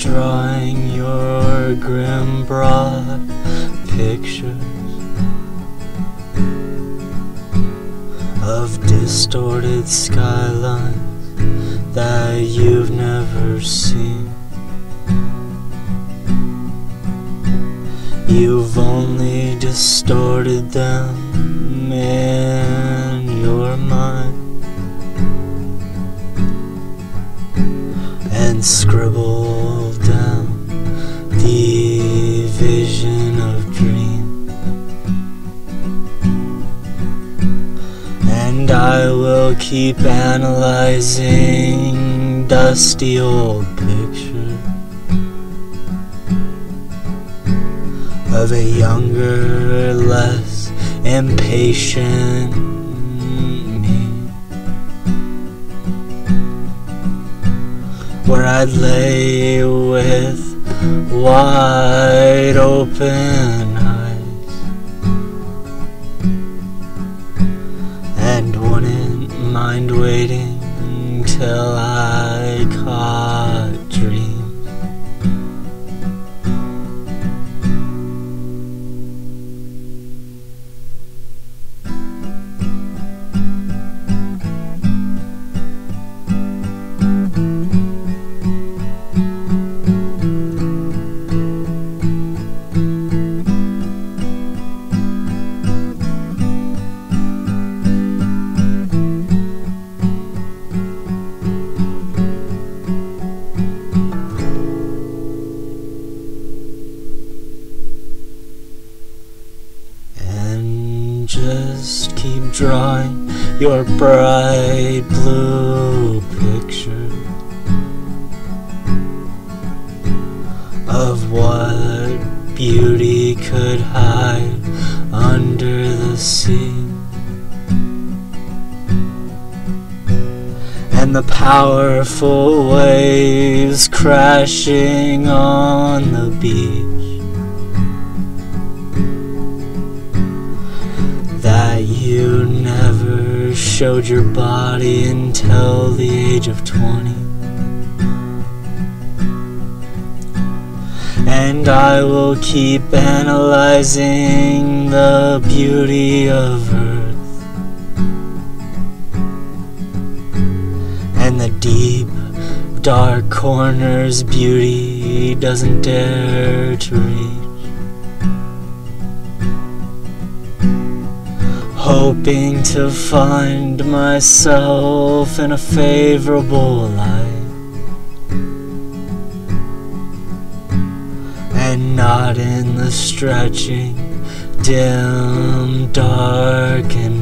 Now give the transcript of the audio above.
drawing your grim broad pictures of distorted skylines that you've never seen. You've only distorted them in your mind and scribbled down the vision of dream. And I will keep analyzing dusty old pictures. of a younger, less impatient Where I'd lay with wide open eyes and wouldn't mind waiting till I caught just keep drawing your bright blue picture of what beauty could hide under the sea. And the powerful waves crashing on showed your body until the age of 20. And I will keep analyzing the beauty of Earth and the deep, dark corners beauty doesn't dare to reach. Hoping to find myself in a favorable light. And not in the stretching, dim, dark, and